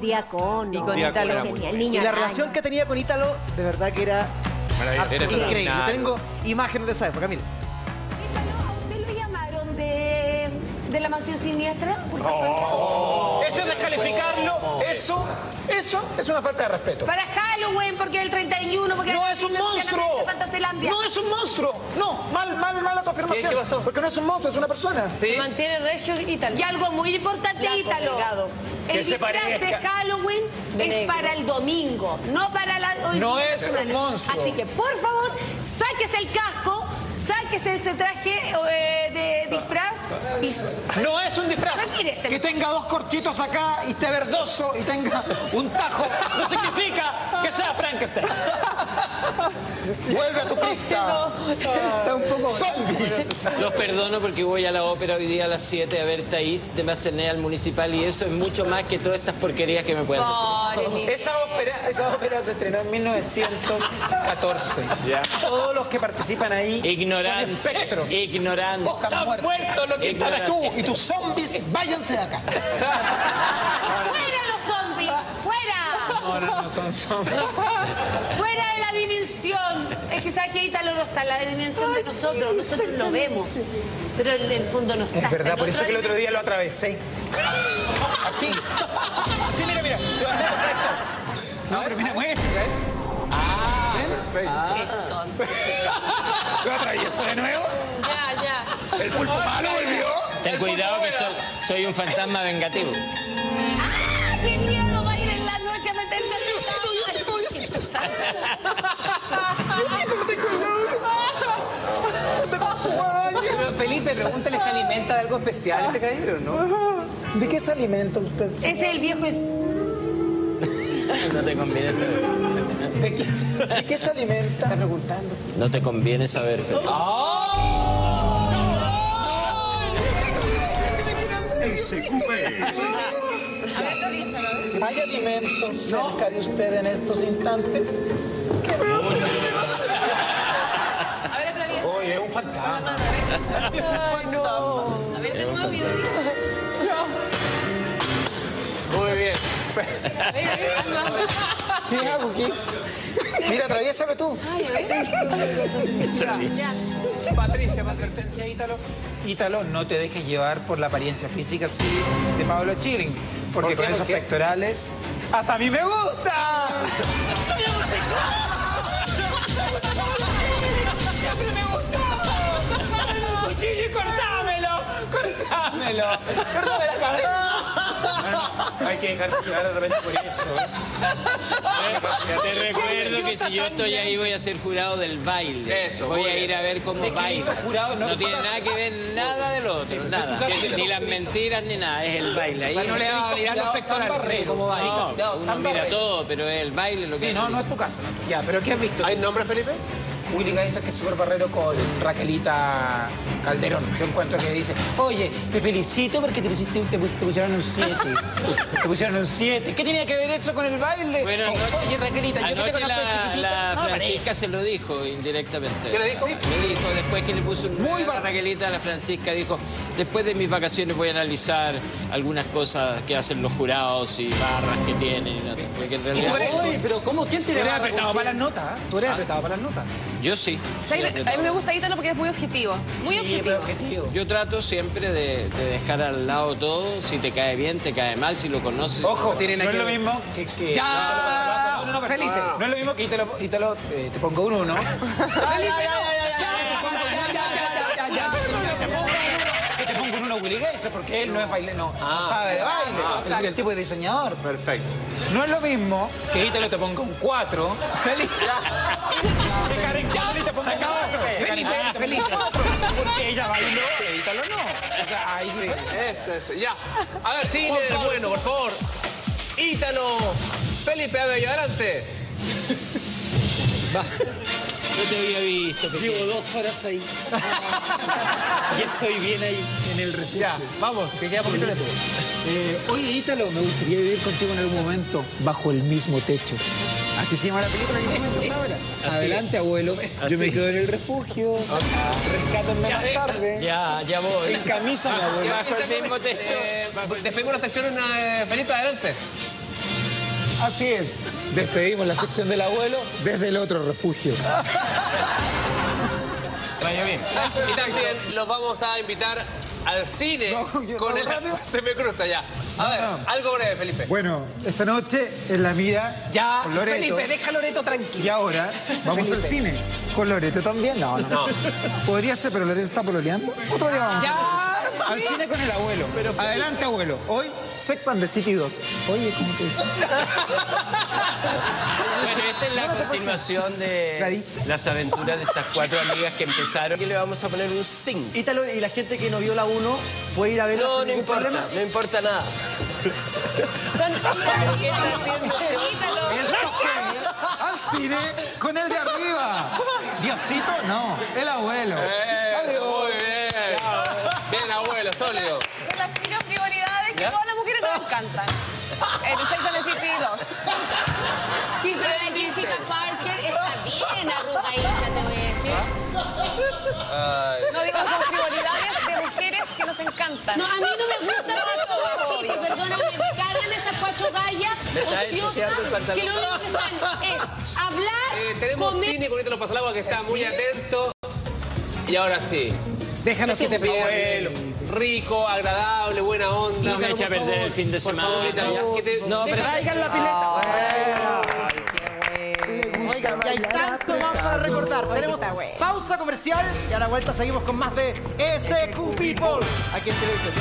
Diácono. Y con Ítalo. Y la relación que tenía con Ítalo, de verdad que era increíble. Yo tengo imágenes de esa época, mire. ¿A usted lo llamaron de, de la mansión siniestra? Por casualidad. Eso es descalificarlo. Eso, eso es una falta de respeto. Para Halloween, porque el 31, porque No es un monstruo. No es un monstruo. No, mal, mal, mala tu afirmación. ¿Qué- qué pasó? Porque no es un monstruo, es una persona. Se mantiene regio Ítalo. Y algo muy importante, Ítalo. El Que se de. Halloween De es negro. para el domingo, no para la hoy No día. es un monstruo. Así que, por favor, sáquese el casco, sáquese ese traje eh, de disfraz y No es un disfraz. Que tenga dos corchitos acá y esté verdoso y tenga un tajo. No significa que sea Frankenstein. Vuelve a tu pista. Está un poco zombie. Los perdono porque voy a la ópera hoy día a las 7 a ver Taís de Macené al municipal y eso es mucho más que todas estas porquerías que me pueden decir. Esa ópera, esa ópera se estrenó en 1914. Todos los que participan ahí Ignorante. son espectros. Ignorante. Están muertos los que están tú y tus zombies, váyanse de acá. No, no, no son zombies. ¡Fuera de la dimensión! Es que sabes que Ítalo no está en la dimensión de nosotros, nosotros lo vemos, pero en el fondo no está. Es verdad, por eso que el otro día lo atravesé. Así. Así, mira, mira. Te va a hacer perfecto. No, pero mira, muestra, ¿eh? Qué tonto. ¿Lo atravieso de nuevo? Ya, ya. ¿El pulpo malo volvió? Ten cuidado que soy, soy un fantasma vengativo. ¡Ah, qué miedo! Va a ir en la noche a meterse Felipe, pregúntale si alimenta de algo especial este caballero, ¿no? ¿De qué se alimenta usted? Ese es el viejo. es- No te conviene saber. ¿De qué, de qué se alimenta? Está preguntando. No te conviene saber, Felipe. ¿Hay alimentos cerca de usted en estos instantes? ¿Qué me va a hacer? A ver. Oye, es un fantasma. A ver, de nuevo. Muy bien. ¿Qué hago? ¿Qué? Mira, atraviésalo tú. Patricia, Advertencia, Ítalo. Ítalo, no te dejes llevar por la apariencia física así de Pablo Chilling. Porque con esos pectorales. ¡Hasta a mí me gusta! ¡Soy homosexual! ¡Siempre me gustó! ¡Cuchillo y cortámelo! ¡Cortámelo! ¡Córtame la cabeza! Hay que dejarse llevar de repente por eso. Te recuerdo que si yo estoy ahí voy a ser jurado del baile. Eso, voy a ir a ver cómo baila. jurado, no tiene nada que ver nada de lo otro, nada. Ni las mentiras ni nada, es el baile. Ahí O sea, no le va a mirar los pectorales, Sí, ¿cómo va? No, uno mira todo, pero es el baile lo que Sí, no, no es tu caso. Ya, pero ¿qué has visto? ¿Hay nombre, Felipe? Willy dice que es súper barrero con Raquelita Calderón. Yo encuentro que dice, oye, te felicito porque te, pusiste, te, te pusieron un 7. te pusieron un 7. ¿Qué tenía que ver eso con el baile? Bueno, Oh, anoche- oye, Raquelita, yo te conozco la, la no, Francisca se lo dijo indirectamente. ¿Qué le dijo? Le dijo, después que le puso un Muy nueve a bar- Raquelita, la Francisca dijo, después de mis vacaciones voy a analizar algunas cosas que hacen los jurados y barras que tienen. y no- Porque en realidad Oye, pero ¿cómo? ¿Quién Tú tiene eres barra apretado para las notas, ¿ah? Tú eres apretado para las notas. yo sí. ¿Sabes? soy A mí me gusta Ítalo porque es muy objetivo. Muy Sí, objetivo. Yo trato siempre de, de dejar al lado todo, si te cae bien, te cae mal, si lo conoces. Ojo, tiene no nada es lo mismo que... que ¡Ya! No, no, no, Felipe, no es lo mismo que Ítalo, Ítalo, eh, te pongo un uno. Porque él no es baile, no, no sabe de baile. El, el tipo de diseñador. Perfecto. No es lo mismo que Ítalo te ponga un 4. Felipe. Que Karen Connolly te ponga un 4. Que Karen Connolly te ponga un 4. Porque ella bailó Ítalo no. O sea, diferencia. Eso, eso, ya. A ver, sigue el bueno, por favor. Ítalo. Felipe Abello, adelante. Yo te había visto. pequeño. Llevo dos horas ahí. y estoy bien ahí, en el refugio. Ya, vamos, que queda poquito tiempo. Eh, oye, Ítalo, me gustaría vivir contigo en algún momento bajo el mismo techo. Así se llama la película que comentas ahora. Adelante, abuelo. Yo me quedo en el refugio. Rescátenme más tarde. Ya, ya voy. En camisa, mi abuelo. Bajo el mismo techo. Eh, despedimos la sección, eh, Felipe, adelante. Así es. Despedimos la sección del abuelo desde el otro refugio. Vaya bien. Y también los vamos a invitar al cine No, yo- con no, el... rápido. Se me cruza ya. A ver, algo breve, Felipe. Bueno, esta noche en la mía Ya, con Loreto. Felipe, deja a Loreto tranquilo. Y ahora vamos Felipe. al cine. ¿Con Loreto también? No, no. No. Podría ser, pero Loreto está pololeando. Otro día vamos. Ya, Al cine con el abuelo. Adelante, abuelo. Hoy, Sex and the City 2. Oye, ¿cómo te dice? Bueno, esta es la continuación de las aventuras de estas cuatro amigas que empezaron. Aquí le vamos a poner un 5. Ítalo y la gente que no vio la 1 puede ir a verla No, sin no ningún importa, problema. no importa nada. Son Ítalo, ¿Qué está haciendo? Ítalo. Al cine con el de arriba. Diosito, no. El abuelo. Eh, sólido. Son las pequeñas frivolidades que todas las mujeres nos encantan. El Sex and the City 2. Sí, pero la Jessica Parker está bien arrugadita, te voy a decir. No digo que son frivolidades de mujeres que nos encantan. No, a mí no me gusta esa cosa así, que perdóname, me cargan esas cuatro gallas Me está ociosas ensuciando el pantalón. que lo único que están es hablar, Eh, tenemos comer... cine con Ítalo Pasalagua que está muy atento. Y ahora sí. Déjanos que te Bien, rico, agradable, buena onda. No me echa a perder el fin de Por semana. favor, Ítalo, que te- No, pero Traigan la pileta. Oigan, y hay tanto más para recordar. Tenemos pausa comercial y a la vuelta seguimos con más de SQ People. Aquí en Televisión.